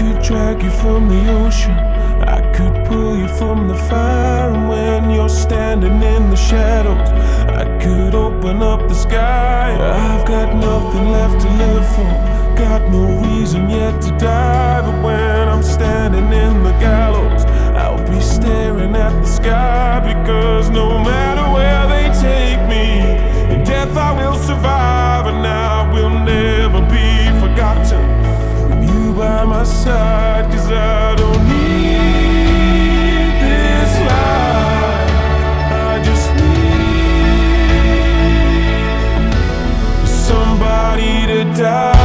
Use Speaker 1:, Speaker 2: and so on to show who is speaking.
Speaker 1: could drag you from the ocean. I could pull you from the fire and when you're standing in the shadows. I could open up the sky. I've got nothing left to live for. Got no reason yet to die. die.